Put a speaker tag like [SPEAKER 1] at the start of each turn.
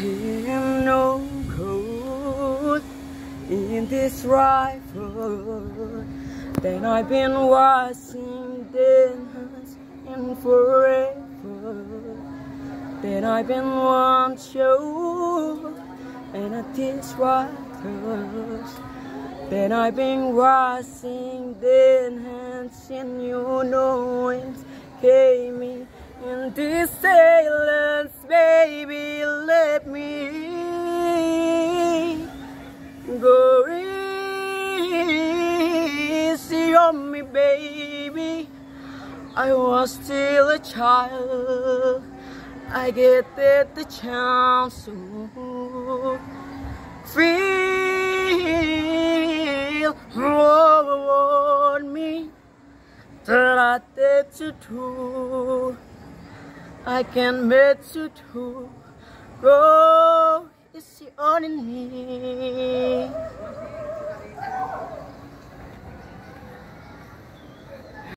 [SPEAKER 1] seem no good in this rifle. Then I've been washing hands in forever. Then I've been one show and a dishwashers. Then I've been washing hands and you know it came in this silence, baby, me, baby. I was still a child. I get it the chance to feel what me that I did to do. I can bet you do. Oh, it's the only me.